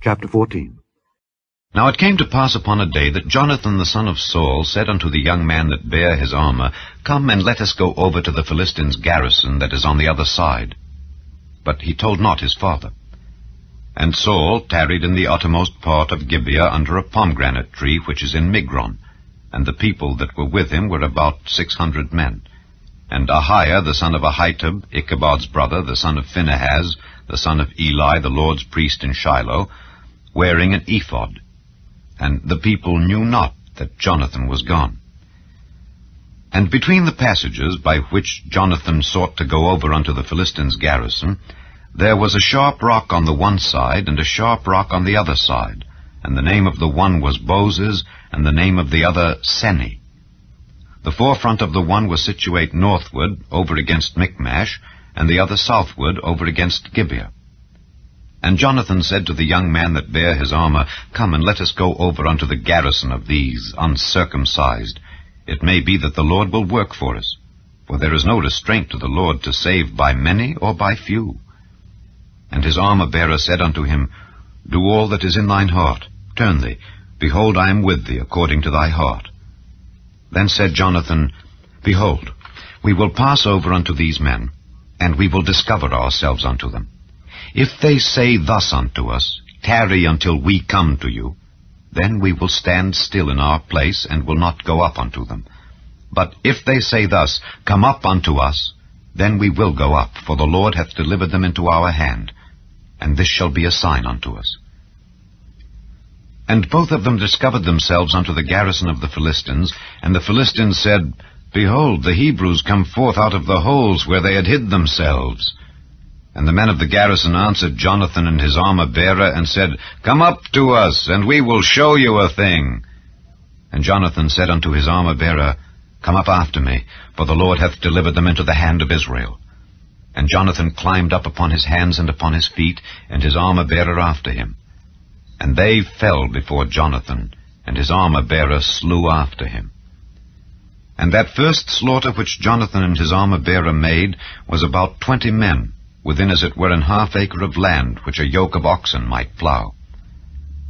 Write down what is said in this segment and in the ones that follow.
Chapter 14 Now it came to pass upon a day that Jonathan the son of Saul said unto the young man that bare his armor, Come and let us go over to the Philistines' garrison that is on the other side. But he told not his father. And Saul tarried in the uttermost part of Gibeah under a pomegranate tree which is in Migron, and the people that were with him were about six hundred men. And Ahiah the son of Ahitub, Ichabod's brother, the son of Phinehas, the son of Eli, the Lord's priest in Shiloh, wearing an ephod. And the people knew not that Jonathan was gone. And between the passages by which Jonathan sought to go over unto the Philistines' garrison, there was a sharp rock on the one side, and a sharp rock on the other side, and the name of the one was Bozez, and the name of the other Seneh. The forefront of the one was situate northward, over against Michmash, and the other southward, over against Gibeah. And Jonathan said to the young man that bare his armor, Come and let us go over unto the garrison of these uncircumcised. It may be that the Lord will work for us. For there is no restraint to the Lord to save by many or by few. And his armor-bearer said unto him, Do all that is in thine heart. Turn thee. Behold, I am with thee according to thy heart. Then said Jonathan, Behold, we will pass over unto these men, and we will discover ourselves unto them. If they say thus unto us, Tarry until we come to you, then we will stand still in our place, and will not go up unto them. But if they say thus, Come up unto us, then we will go up, for the Lord hath delivered them into our hand, and this shall be a sign unto us. And both of them discovered themselves unto the garrison of the Philistines, and the Philistines said, Behold, the Hebrews come forth out of the holes where they had hid themselves. And the men of the garrison answered Jonathan and his armor-bearer, and said, Come up to us, and we will show you a thing. And Jonathan said unto his armor-bearer, Come up after me, for the Lord hath delivered them into the hand of Israel. And Jonathan climbed up upon his hands and upon his feet, and his armor-bearer after him. And they fell before Jonathan, and his armor-bearer slew after him. And that first slaughter which Jonathan and his armor-bearer made was about twenty men, within as it were an half acre of land which a yoke of oxen might plough.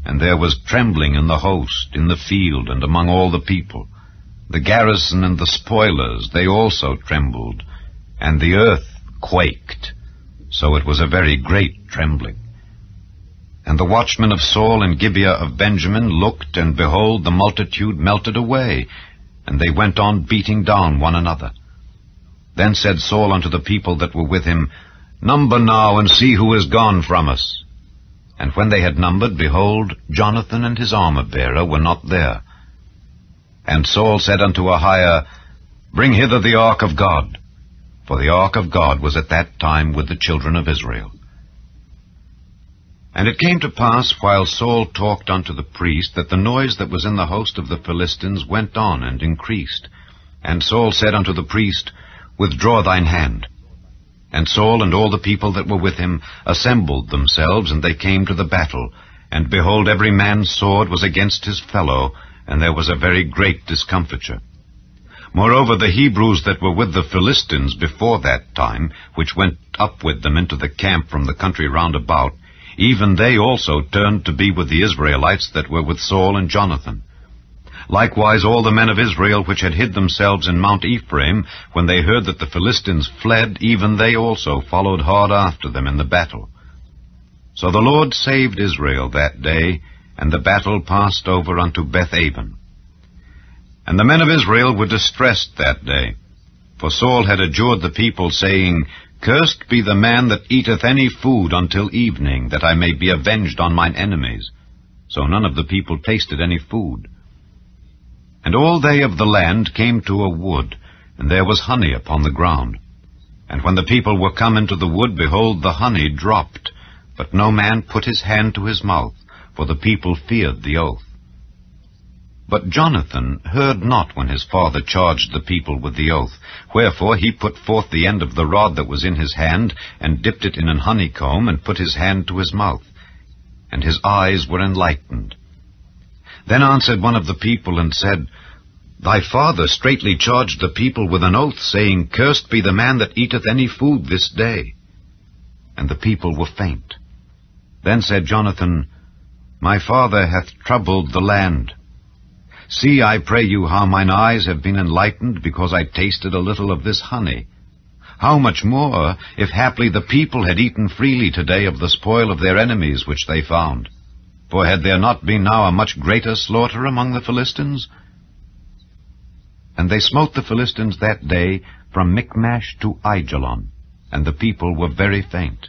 And there was trembling in the host, in the field, and among all the people. The garrison and the spoilers, they also trembled, and the earth quaked. So it was a very great trembling. And the watchmen of Saul and Gibeah of Benjamin looked, and behold, the multitude melted away, and they went on beating down one another. Then said Saul unto the people that were with him, Number now, and see who is gone from us. And when they had numbered, behold, Jonathan and his armor-bearer were not there. And Saul said unto Ahiah, Bring hither the ark of God. For the ark of God was at that time with the children of Israel. And it came to pass, while Saul talked unto the priest, that the noise that was in the host of the Philistines went on and increased. And Saul said unto the priest, Withdraw thine hand. And Saul and all the people that were with him assembled themselves, and they came to the battle. And behold, every man's sword was against his fellow, and there was a very great discomfiture. Moreover, the Hebrews that were with the Philistines before that time, which went up with them into the camp from the country round about, even they also turned to be with the Israelites that were with Saul and Jonathan. Likewise all the men of Israel which had hid themselves in Mount Ephraim, when they heard that the Philistines fled, even they also followed hard after them in the battle. So the Lord saved Israel that day, and the battle passed over unto Bethaven. And the men of Israel were distressed that day, for Saul had adjured the people, saying, Cursed be the man that eateth any food until evening, that I may be avenged on mine enemies. So none of the people tasted any food. And all they of the land came to a wood, and there was honey upon the ground. And when the people were come into the wood, behold, the honey dropped, but no man put his hand to his mouth, for the people feared the oath. But Jonathan heard not when his father charged the people with the oath. Wherefore he put forth the end of the rod that was in his hand, and dipped it in an honeycomb, and put his hand to his mouth. And his eyes were enlightened. Then answered one of the people, and said, Thy father straitly charged the people with an oath, saying, Cursed be the man that eateth any food this day. And the people were faint. Then said Jonathan, My father hath troubled the land. See, I pray you, how mine eyes have been enlightened, because I tasted a little of this honey. How much more, if haply the people had eaten freely today of the spoil of their enemies which they found? For had there not been now a much greater slaughter among the Philistines? And they smote the Philistines that day from Michmash to Aijalon, and the people were very faint.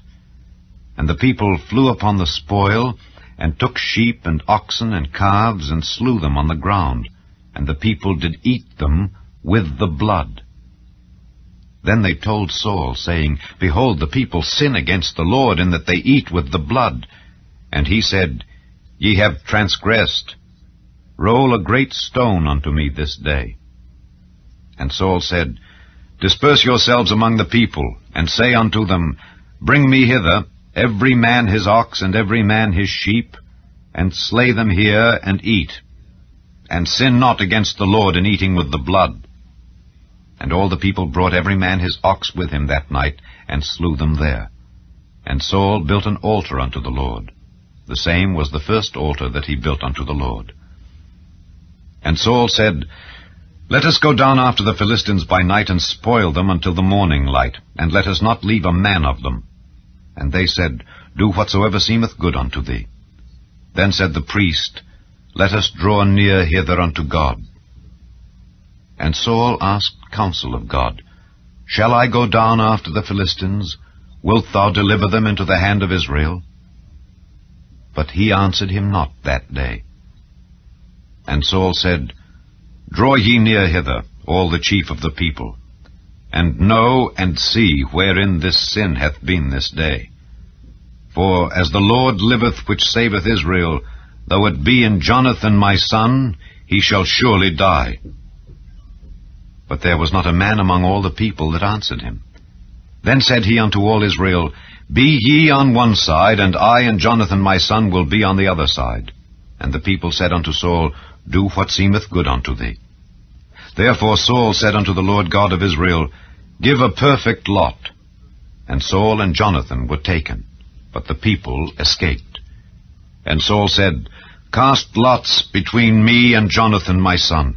And the people flew upon the spoil, and took sheep and oxen and calves, and slew them on the ground, and the people did eat them with the blood. Then they told Saul, saying, Behold, the people sin against the Lord, in that they eat with the blood. And he said, Ye have transgressed. Roll a great stone unto me this day. And Saul said, Disperse yourselves among the people, and say unto them, Bring me hither every man his ox and every man his sheep, and slay them here and eat. And sin not against the Lord in eating with the blood. And all the people brought every man his ox with him that night, and slew them there. And Saul built an altar unto the Lord. The same was the first altar that he built unto the Lord. And Saul said, Let us go down after the Philistines by night and spoil them until the morning light, and let us not leave a man of them. And they said, Do whatsoever seemeth good unto thee. Then said the priest, Let us draw near hither unto God. And Saul asked counsel of God, Shall I go down after the Philistines? Wilt thou deliver them into the hand of Israel? But he answered him not that day. And Saul said, Draw ye near hither, all the chief of the people, and know and see wherein this sin hath been this day. For as the Lord liveth which saveth Israel, though it be in Jonathan my son, he shall surely die. But there was not a man among all the people that answered him. Then said he unto all Israel, Be ye on one side, and I and Jonathan my son will be on the other side. And the people said unto Saul, Do what seemeth good unto thee. Therefore Saul said unto the Lord God of Israel, Give a perfect lot. And Saul and Jonathan were taken, but the people escaped. And Saul said, Cast lots between me and Jonathan my son.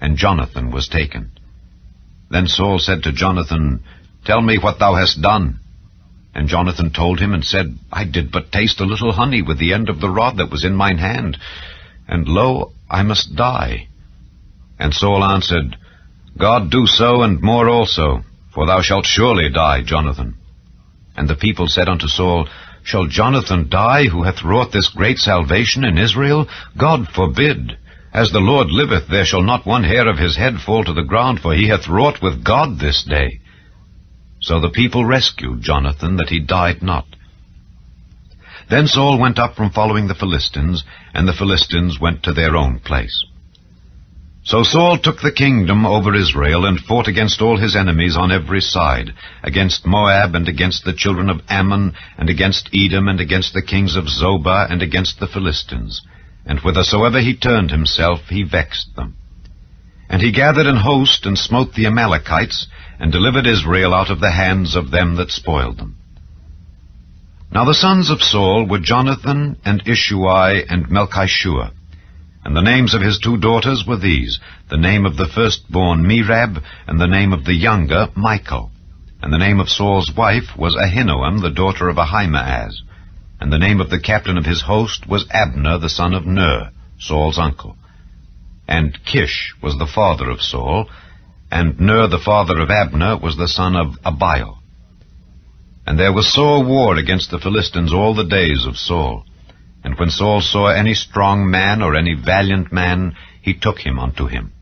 And Jonathan was taken. Then Saul said to Jonathan, Tell me what thou hast done. And Jonathan told him and said, I did but taste a little honey with the end of the rod that was in mine hand, and lo, I must die. And Saul answered, God do so and more also, for thou shalt surely die, Jonathan. And the people said unto Saul, Shall Jonathan die, who hath wrought this great salvation in Israel? God forbid. As the Lord liveth, there shall not one hair of his head fall to the ground, for he hath wrought with God this day. So the people rescued Jonathan, that he died not. Then Saul went up from following the Philistines, and the Philistines went to their own place. So Saul took the kingdom over Israel and fought against all his enemies on every side, against Moab and against the children of Ammon, and against Edom and against the kings of Zobah and against the Philistines. And whithersoever he turned himself, he vexed them. And he gathered an host and smote the Amalekites, and delivered Israel out of the hands of them that spoiled them. Now the sons of Saul were Jonathan and Ishui and Melchishua. And the names of his two daughters were these, the name of the firstborn Merab, and the name of the younger Michal. And the name of Saul's wife was Ahinoam, the daughter of Ahimaaz. And the name of the captain of his host was Abner, the son of Ner, Saul's uncle. And Kish was the father of Saul, and Ner the father of Abner was the son of Abiel. And there was sore war against the Philistines all the days of Saul. And when Saul saw any strong man or any valiant man, he took him unto him.